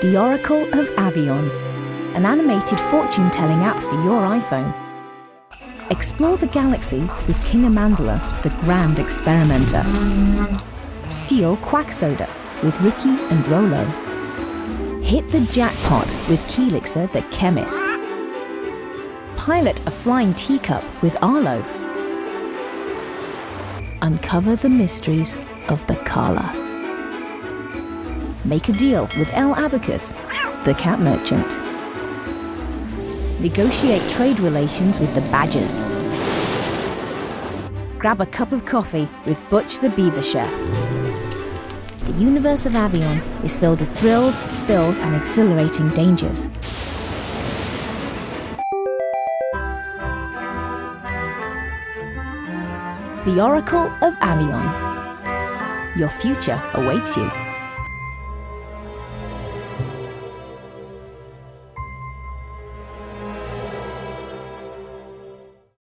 The Oracle of Aveon, an animated fortune telling app for your iPhone. Explore the galaxy with King Amandala, the Grand Experimenter. Steal Quack Soda with Ricky and Rolo. Hit the jackpot with Keelixer the Chemist. Pilot a flying teacup with Arlo. Uncover the mysteries of the Kala. Make a deal with El Abacus, the cat merchant. Negotiate trade relations with the Badgers. Grab a cup of coffee with Butch the Beaver Chef. The universe of Aveon is filled with thrills, spills, and exhilarating dangers. The Oracle of Aveon. Your future awaits you.